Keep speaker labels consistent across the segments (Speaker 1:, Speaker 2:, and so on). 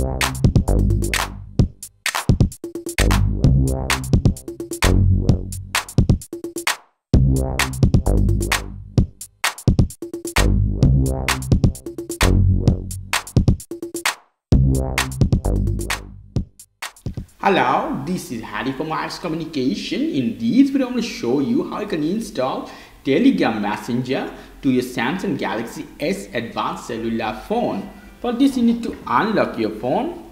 Speaker 1: Hello, this is Harry from Aires Communication. In this video, I'm going to show you how you can install Telegram Messenger to your Samsung Galaxy S Advanced Cellular phone. For this, you need to unlock your phone.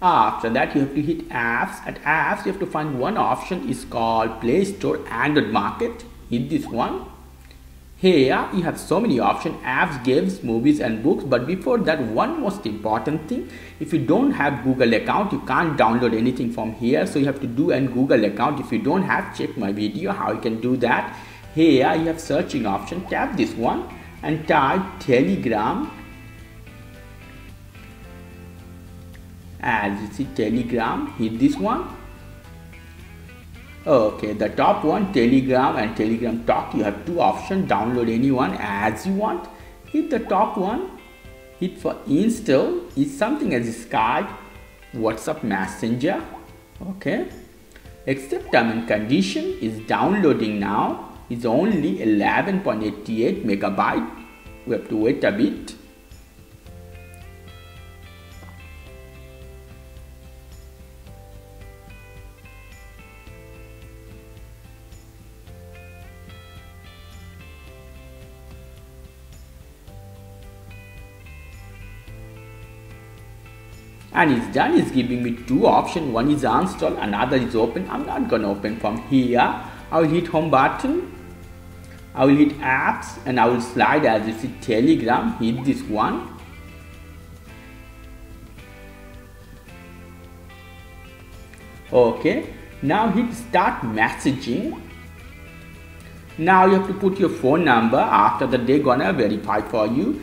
Speaker 1: After that, you have to hit apps. At apps, you have to find one option is called Play Store Android Market. Hit this one here you have so many options, apps, games, movies and books. But before that, one most important thing, if you don't have Google account, you can't download anything from here. So you have to do a Google account. If you don't have, check my video how you can do that. Here you have searching option, tap this one and type Telegram. As you see Telegram, hit this one Okay, the top one Telegram and Telegram Talk. You have two options. Download anyone as you want. Hit the top one. Hit for install. Is something as Skype, WhatsApp Messenger. Okay. Accept term and condition is downloading now. It's only 11.88 megabyte. We have to wait a bit. and it's done it's giving me two options one is uninstall another is open i'm not gonna open from here i will hit home button. I will hit apps and i will slide as you see telegram hit this one. Okay now hit start messaging. Now you have to put your phone number after that they're gonna verify for you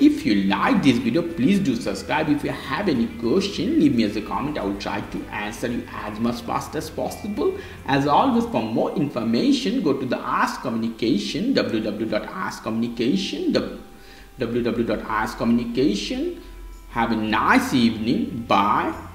Speaker 1: if you like this video, please do subscribe. If you have any question, leave me as a comment. I will try to answer you as much fast as possible. As always, for more information, go to the Aires Communication, www.airescomunication, www.airescomunication. Have a nice evening. Bye.